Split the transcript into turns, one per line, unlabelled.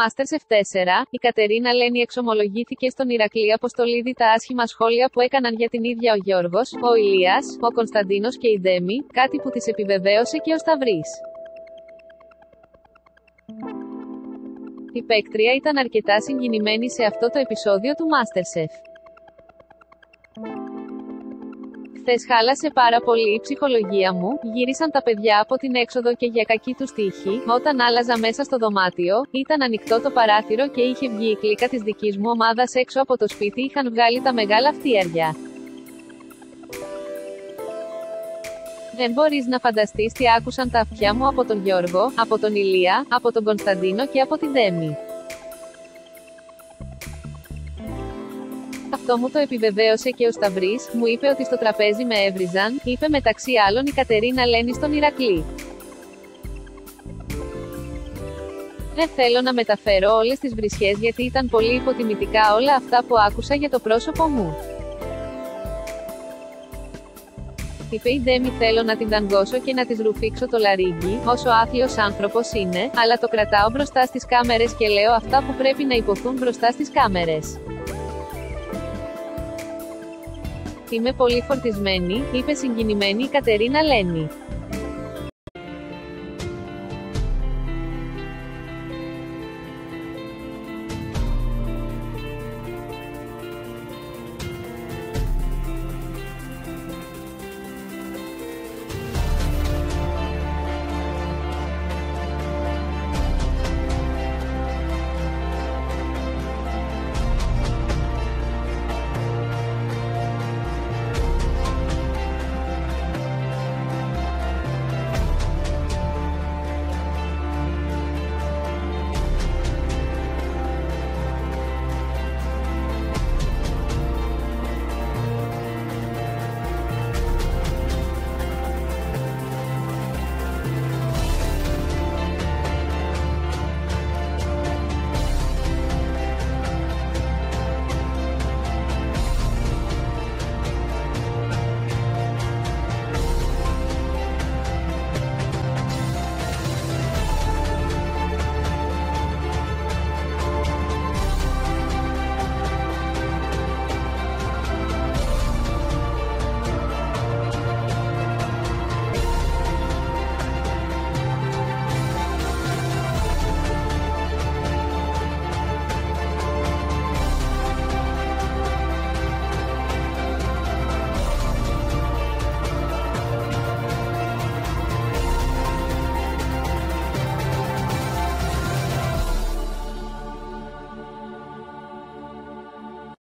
Masterchef 4, η Κατερίνα Λένη εξομολογήθηκε στον Ηρακλή Αποστολίδη τα άσχημα σχόλια που έκαναν για την ίδια ο Γιώργος, ο Ηλίας, ο Κωνσταντίνος και η Δέμη, κάτι που της επιβεβαίωσε και ο Σταυρής. Η παίκτρια ήταν αρκετά συγκινημένη σε αυτό το επεισόδιο του Masterchef. Χθες χάλασε πάρα πολύ η ψυχολογία μου, γύρισαν τα παιδιά από την έξοδο και για κακή τους τύχη, όταν άλλαζα μέσα στο δωμάτιο, ήταν ανοιχτό το παράθυρο και είχε βγει η κλίκα της δικής μου ομάδας έξω από το σπίτι είχαν βγάλει τα μεγάλα φτιάρια. Δεν μπορείς να φανταστείς τι άκουσαν τα αυτιά μου από τον Γιώργο, από τον Ηλία, από τον Κωνσταντίνο και από τη Δέμη. Αυτό μου το επιβεβαίωσε και ο Σταυρής, μου είπε ότι στο τραπέζι με έβριζαν, είπε μεταξύ άλλων η Κατερίνα Λένη στον Ηρακλή. Δεν θέλω να μεταφέρω όλες τις βρισχές γιατί ήταν πολύ υποτιμητικά όλα αυτά που άκουσα για το πρόσωπο μου. Είπε η Ντέμι θέλω να την δαγκώσω και να της ρουφήξω το λαρίγκι, όσο άθλιος άνθρωπος είναι, αλλά το κρατάω μπροστά στις κάμερες και λέω αυτά που πρέπει να υποθούν μπροστά στις κάμερες. Είμαι πολύ φορτισμένη, είπε συγκινημένη η Κατερίνα Λένη.